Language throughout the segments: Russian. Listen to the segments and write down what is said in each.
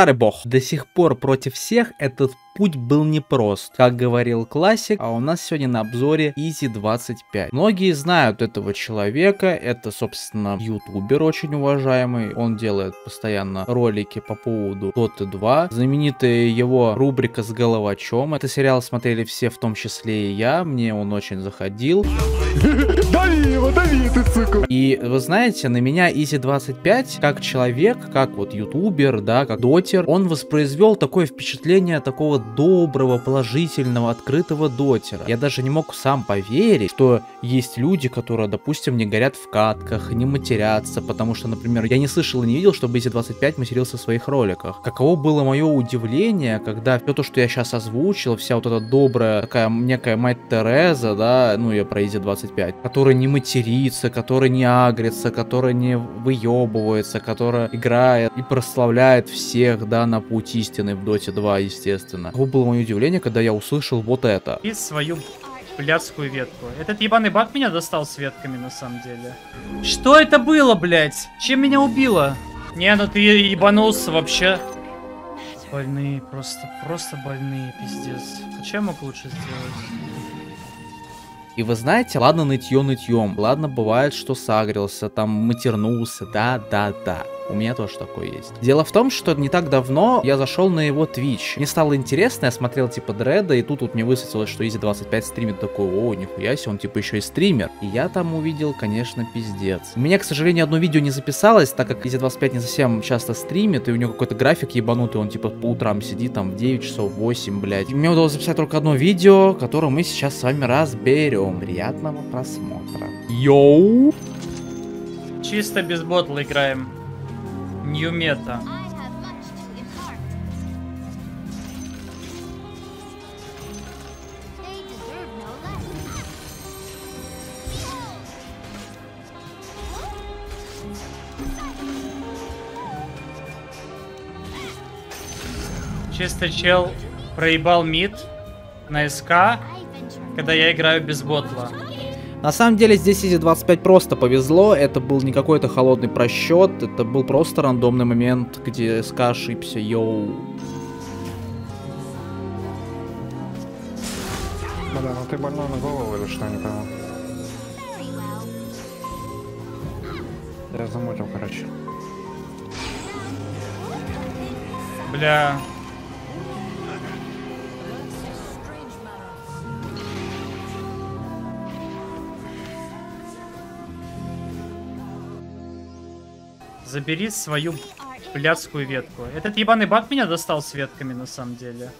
Старый бог. До сих пор против всех этот путь был непрост. Как говорил классик, а у нас сегодня на обзоре Easy 25. Многие знают этого человека, это, собственно, ютубер очень уважаемый. Он делает постоянно ролики по поводу Dota 2. Знаменитая его рубрика с головачом. Это сериал смотрели все, в том числе и я. Мне он очень заходил. Дави его, дави, ты сука. И вы знаете, на меня Easy 25, как человек, как вот ютубер, да, как дотер, он воспроизвел такое впечатление такого доброго, положительного, открытого дотера. Я даже не мог сам поверить, что есть люди, которые, допустим, не горят в катках, не матерятся, потому что, например, я не слышал и не видел, чтобы Easy 25 матерился в своих роликах. Каково было мое удивление, когда все то, что я сейчас озвучил, вся вот эта добрая, такая некая мать Тереза, да, ну я про Easy 25, которая не матерится, которая не агрится, которая не выебывается, которая играет и прославляет всех, да, на путь истины в Доте 2, естественно. Каково было мое удивление, когда я услышал вот это. И свою блядскую ветку. Этот ебаный баг меня достал с ветками, на самом деле. Что это было, блядь? Чем меня убило? Не, ну ты ебанулся вообще. Больные, просто, просто больные, пиздец. А чем мог лучше сделать? И вы знаете, ладно нытье нытьем, ладно бывает, что сагрился, там матернулся, да-да-да. У меня тоже такое есть. Дело в том, что не так давно я зашел на его Twitch. Мне стало интересно, я смотрел типа Дреда, и тут вот мне высветилось, что Изи 25 стримит такой, о, нихуя себе, он типа еще и стример. И я там увидел, конечно, пиздец. У меня, к сожалению, одно видео не записалось, так как Изи 25 не совсем часто стримит, и у него какой-то график ебанутый, он типа по утрам сидит там в 9 часов, 8, блядь. И мне удалось записать только одно видео, которое мы сейчас с вами разберем. Приятного просмотра. Йоу! Чисто без ботла играем. Нью мета. Чисто чел проебал мид на СК, когда я играю без ботла. На самом деле здесь Изи 25 просто повезло, это был не какой-то холодный просчет, это был просто рандомный момент, где СК ошибся, йоу. Бля, ну ты больной на голову или что, не пойму. Я замутил, короче. Бля. Забери свою блядскую ветку. Этот ебаный баг меня достал с ветками, на самом деле.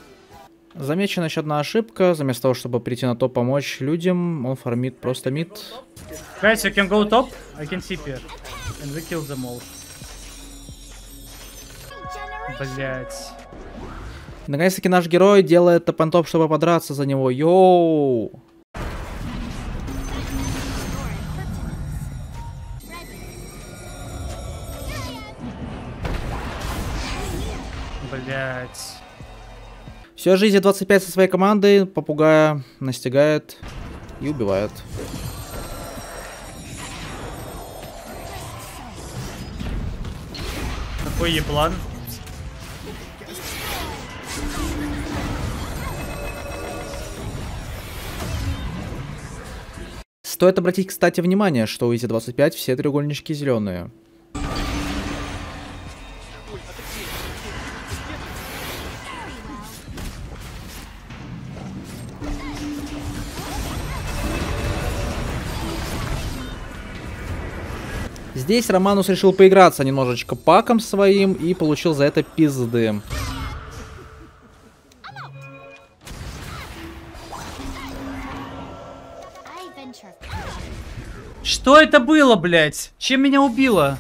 Замечена еще одна ошибка. Заместо того, чтобы прийти на топ помочь людям, он фармит просто мид. Guys, you can go top, I can see here. And we kill them all. Блять. Наконец-таки наш герой делает топ чтобы подраться за него. Йоу! Блять. Все жизни 25 со своей командой попугая настигает и убивает. Какой еблан? Стоит обратить, кстати, внимание, что у Изи 25 все треугольнички зеленые. Здесь Романус решил поиграться немножечко паком своим и получил за это пизды. Что это было, блядь? Чем меня убило?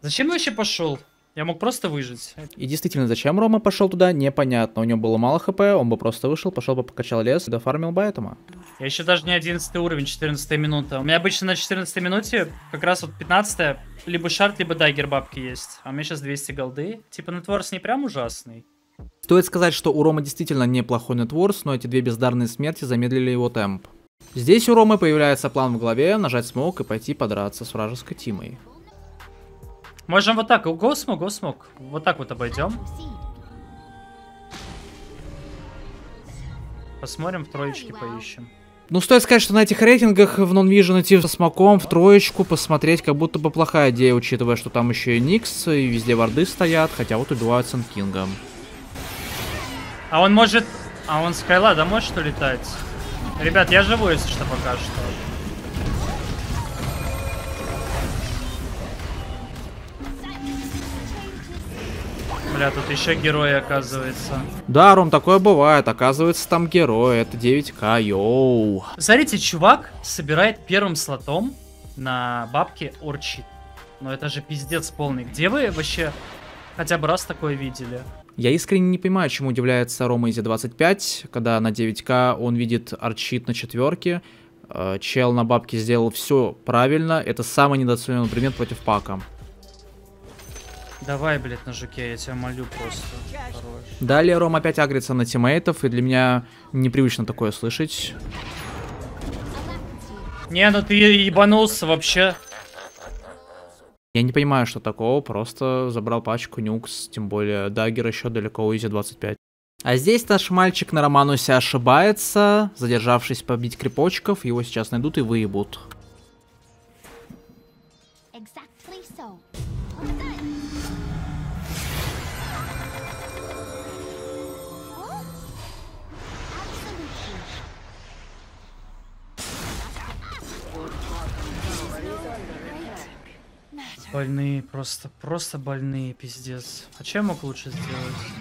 Зачем я вообще пошел? Я мог просто выжить. И действительно, зачем Рома пошел туда, непонятно. У него было мало хп, он бы просто вышел, пошел бы покачал лес дофармил бы этому. Я еще даже не 11 уровень, 14 минута. У меня обычно на 14 минуте как раз вот 15 либо шарт, либо дайгер бабки есть. А у меня сейчас 200 голды. Типа нетворс не прям ужасный. Стоит сказать, что у Рома действительно неплохой нетворс, но эти две бездарные смерти замедлили его темп. Здесь у Ромы появляется план в голове, нажать смог и пойти подраться с вражеской тимой. Можем вот так, го смог, го смог. Вот так вот обойдем. Посмотрим, в троечке поищем. Ну, стоит сказать, что на этих рейтингах в Non-Vision идти со смоком в троечку посмотреть, как будто бы плохая идея, учитывая, что там еще и Никс, и везде варды стоят, хотя вот убивают Сэнкингом. А он может... А он Скайла, да, может улетать? Ребят, я живу, если что, пока что. Бля, тут еще герои, оказывается. Да, Ром, такое бывает. Оказывается, там герой. Это 9к, йоу. Смотрите, чувак собирает первым слотом на бабки орчит. Но это же пиздец полный. Где вы вообще хотя бы раз такое видели? Я искренне не понимаю, чему удивляется Рома из 25, когда на 9к он видит арчит на четверке. Э, чел на бабке сделал все правильно. Это самый недооцененный предмет против пака. Давай, блядь, на жуке, я тебя молю просто. Хорош. Далее Ром опять агрится на тиммейтов, и для меня непривычно такое слышать. Не, ну ты ебанулся вообще. Я не понимаю, что такого, просто забрал пачку нюкс, тем более dagger еще далеко у EZ 25. А здесь наш мальчик на Романусе ошибается, задержавшись побить крипочков, его сейчас найдут и выебут. Больные, просто, просто больные, пиздец. А чем мог лучше сделать?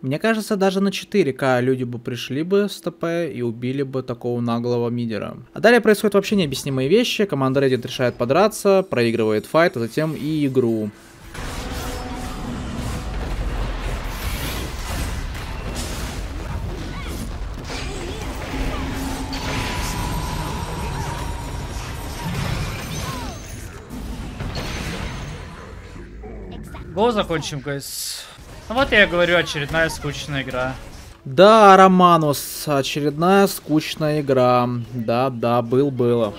Мне кажется, даже на 4К люди бы пришли бы с ТП и убили бы такого наглого мидера. А далее происходят вообще необъяснимые вещи. Команда Reddit решает подраться, проигрывает файт, а затем и игру. Гол закончим, гайс. Ну вот я говорю, очередная скучная игра. Да, Романус, очередная скучная игра. Да, да, был-было.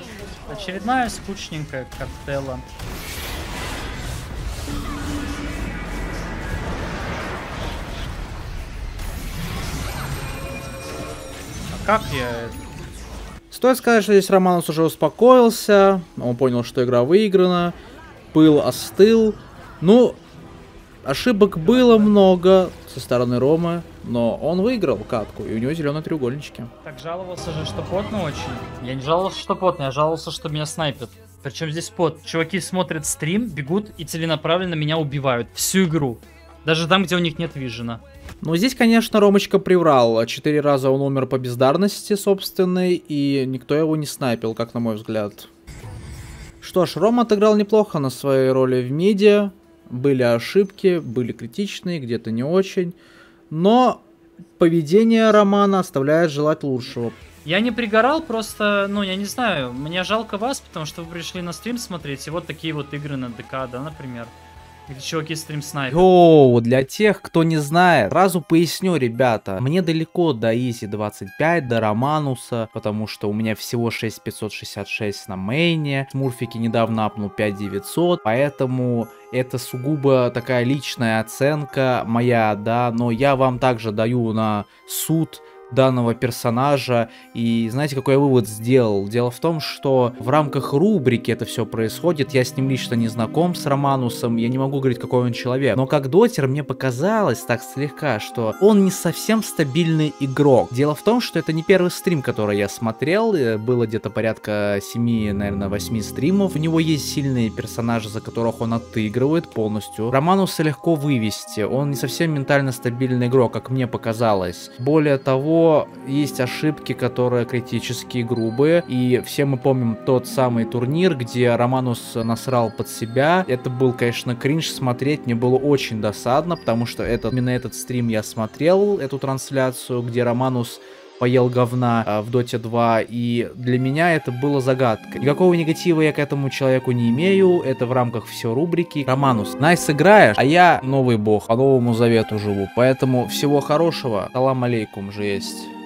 Очередная скучненькая картела. А как я... Стоит сказать, что здесь Романус уже успокоился. Он понял, что игра выиграна. Пыл остыл. Ну, Ошибок было много со стороны Ромы, но он выиграл катку, и у него зеленые треугольнички. Так жаловался же, что потно очень. Я не жаловался, что потно, я жаловался, что меня снайпят. Причем здесь пот. Чуваки смотрят стрим, бегут и целенаправленно меня убивают. Всю игру. Даже там, где у них нет вижена. Ну, здесь, конечно, Ромочка приврал. Четыре раза он умер по бездарности собственной, и никто его не снайпил, как на мой взгляд. Что ж, Рома отыграл неплохо на своей роли в миде. Были ошибки, были критичные, где-то не очень. Но поведение Романа оставляет желать лучшего. Я не пригорал, просто, ну, я не знаю, мне жалко вас, потому что вы пришли на стрим смотреть, и вот такие вот игры на ДК, да, например где чуваки stream sniper. Yo, для тех, кто не знает, сразу поясню, ребята. Мне далеко до EZ 25, до Романуса, потому что у меня всего 6566 на мейне. Смурфики недавно апнул 5900, поэтому это сугубо такая личная оценка моя, да, но я вам также даю на суд данного персонажа. И знаете, какой я вывод сделал? Дело в том, что в рамках рубрики это все происходит. Я с ним лично не знаком, с Романусом. Я не могу говорить, какой он человек. Но как дотер мне показалось так слегка, что он не совсем стабильный игрок. Дело в том, что это не первый стрим, который я смотрел. Э, было где-то порядка 7, наверное, 8 стримов. У него есть сильные персонажи, за которых он отыгрывает полностью. Романуса легко вывести. Он не совсем ментально стабильный игрок, как мне показалось. Более того, есть ошибки, которые критические, грубые. И все мы помним тот самый турнир, где Романус насрал под себя. Это был, конечно, кринж смотреть. Мне было очень досадно, потому что это, именно этот стрим я смотрел, эту трансляцию, где Романус поел говна э, в Доте 2, и для меня это было загадкой. Никакого негатива я к этому человеку не имею, это в рамках все рубрики. Романус, найс играешь, а я новый бог, по новому завету живу, поэтому всего хорошего, салам алейкум же есть.